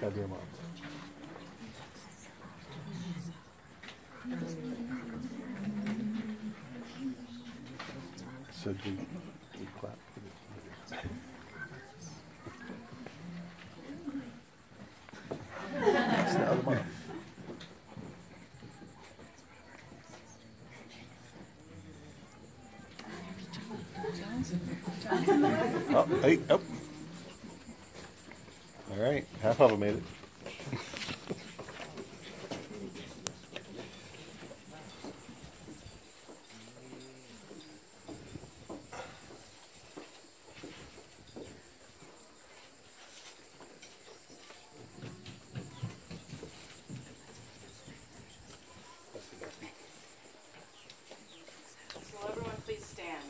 Goddamn up. So do we clap for this? Oh, hey, oh. Them made it. Will everyone please stand?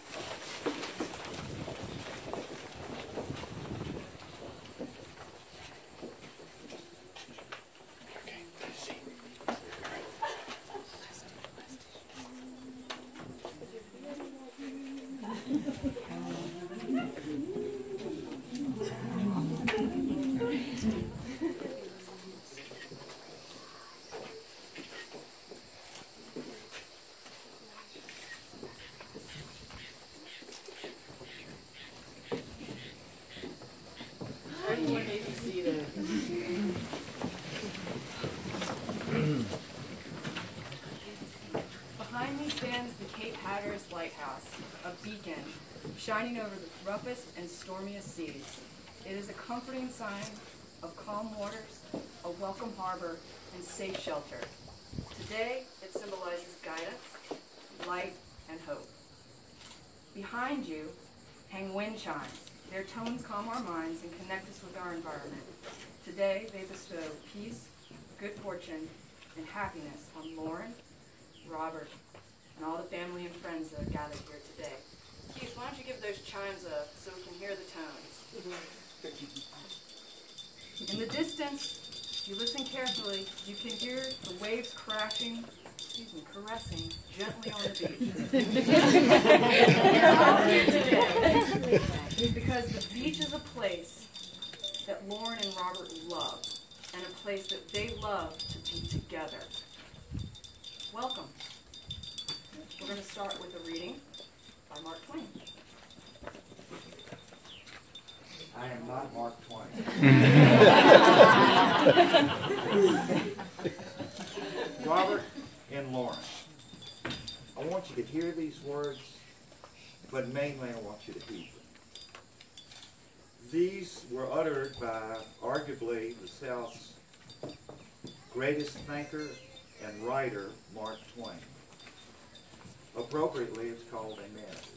Everyone may be seated. Behind me stands the Cape Hatteras Lighthouse, a beacon shining over the roughest and stormiest seas. It is a comforting sign of calm waters, a welcome harbor, and safe shelter. Today, it symbolizes guidance, light, and hope. Behind you hang wind chimes. Their tones calm our minds and connect us with our environment. Today, they bestow peace, good fortune, and happiness on Lauren, Robert, and all the family and friends that are gathered here today. Keith, why don't you give those chimes a so we can hear the tones? Mm-hmm. In the distance, if you listen carefully, you can hear the waves crashing, excuse me, caressing gently on the beach. We're all here today because the beach is a place that Lauren and Robert love, and a place that they love to be together. Welcome. We're going to start with a reading by Mark Twain. I am not Mark Twain. Robert and Lauren, I want you to hear these words, but mainly I want you to heed them. These were uttered by arguably the South's greatest thinker and writer, Mark Twain. Appropriately, it's called a marriage.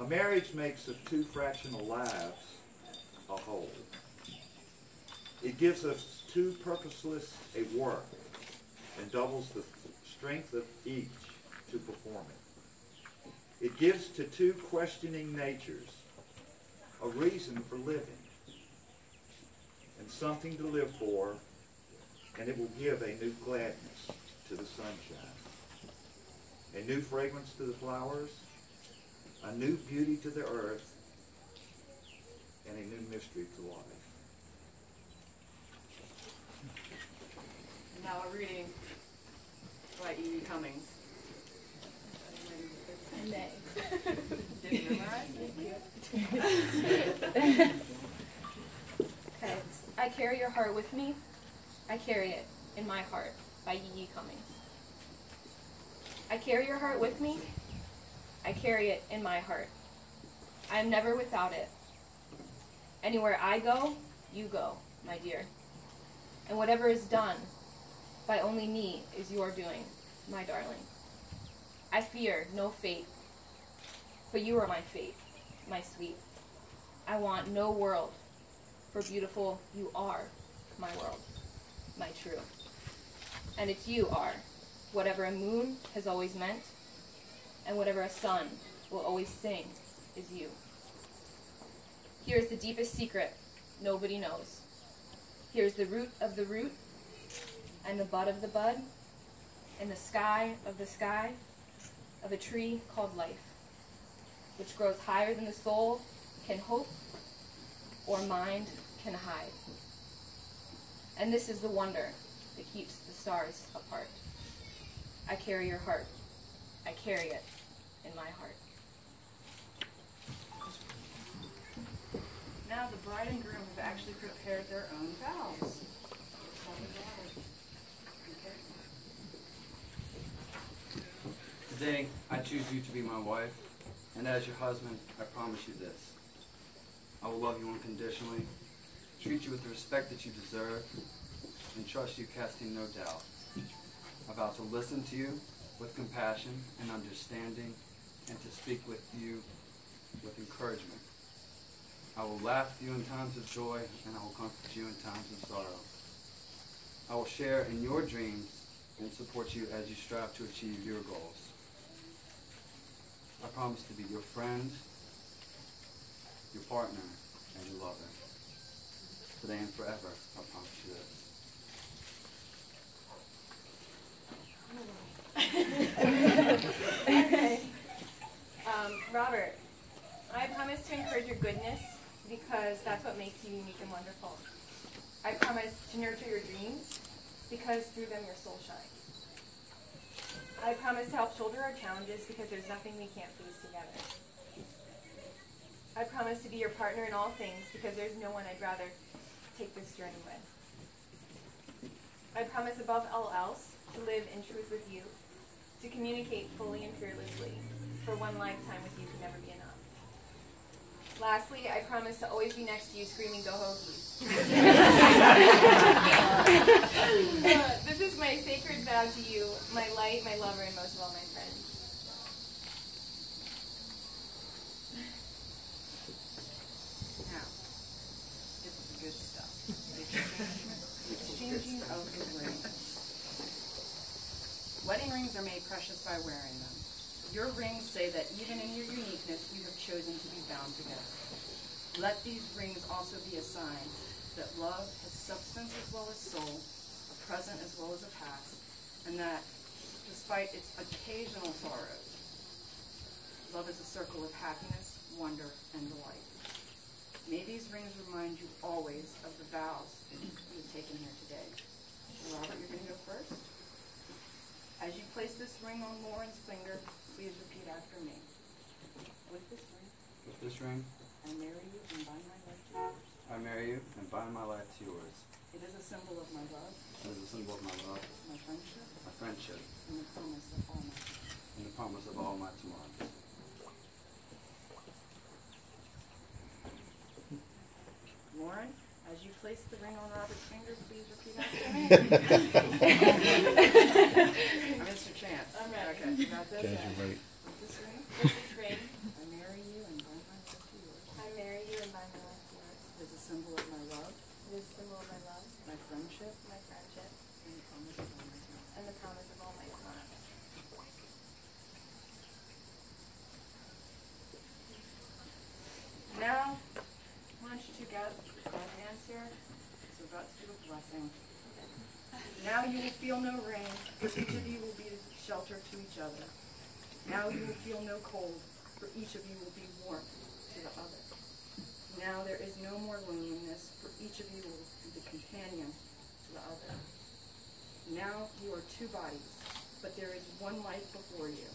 A marriage makes of two fractional lives a whole. It gives us two purposeless a work and doubles the strength of each to perform it. It gives to two questioning natures a reason for living and something to live for, and it will give a new gladness to the sunshine, a new fragrance to the flowers, a new beauty to the earth, and a new mystery to life. And now a reading by E. Cummings. Did? Okay. I carry your heart with me. I carry it in my heart by Yi Yi Cummings. I carry your heart with me. I carry it in my heart. I am never without it. Anywhere I go, you go, my dear. And whatever is done by only me is your doing, my darling. I fear no fate, but you are my fate, my sweet. I want no world, for beautiful you are, my world, my true. And it's you are, whatever a moon has always meant, and whatever a sun will always sing is you. Here is the deepest secret nobody knows. Here is the root of the root, and the bud of the bud, and the sky of the sky, of a tree called life, which grows higher than the soul can hope or mind can hide. And this is the wonder that keeps the stars apart. I carry your heart. I carry it in my heart. Now the bride and groom have actually prepared their own vows. Today, I choose you to be my wife, and as your husband, I promise you this. I will love you unconditionally, treat you with the respect that you deserve, and trust you casting no doubt. I vow to listen to you with compassion and understanding, and to speak with you with encouragement. I will laugh with you in times of joy, and I will comfort you in times of sorrow. I will share in your dreams and support you as you strive to achieve your goals. I promise to be your friend, your partner, and your lover. Today and forever, I promise you this. Um, Robert, I promise to encourage your goodness because that's what makes you unique and wonderful. I promise to nurture your dreams because through them your soul shines. I promise to help shoulder our challenges because there's nothing we can't face together. I promise to be your partner in all things because there's no one I'd rather take this journey with. I promise above all else to live in truth with you, to communicate fully and fearlessly, for one lifetime with you can never be enough. Lastly, I promise to always be next to you screaming, go Hokies. this is my sacred vow to you, my light, my lover, and most of all, my friend. Now, it's the good stuff. Exchanging of the rings. Wedding rings are made precious by wearing them. Your rings say that even in your uniqueness, you have chosen to be bound together. Let these rings also be a sign that love has substance as well as soul, a present as well as a past, and that despite its occasional sorrows, love is a circle of happiness, wonder, and delight. May these rings remind you always of the vows you've taken here today. Robert, you're going to go first. As you place this ring on Lauren's finger, please repeat after me. With this ring, With this ring, I marry you and bind my life to yours. I marry you and bind my life to yours. It is a symbol of my love, It is a symbol of my love, my friendship, my friendship, and the promise of all my and the promise of all my tomorrows. Lauren, as you place the ring on Robert's finger, please repeat after me. Mr. Chance. I'm ready. Okay, you got this? Change your rate. With this ring, With this ring, I marry you and bind my life to yours. I marry you and bind my life to yours. It is a symbol of my love, It is a symbol of my love, my friendship, my friendship, and the promise of all my tomorrows. and the promise of all my tomorrows. Now, why don't you two get our hands here? So about to do a blessing. Now you will feel no rain, for each of you will be a shelter to each other. Now you will feel no cold, for each of you will be warmth to the other. Now there is no more loneliness, for each of you will be the companion to the other. Now you are two bodies, but there is one life before you.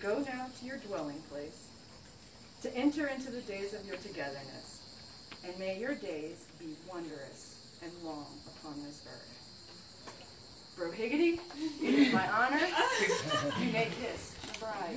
Go now to your dwelling place, to enter into the days of your togetherness, and may your days be wondrous and long upon this earth. Bro Higgity, it is my honor. You may kiss the bride.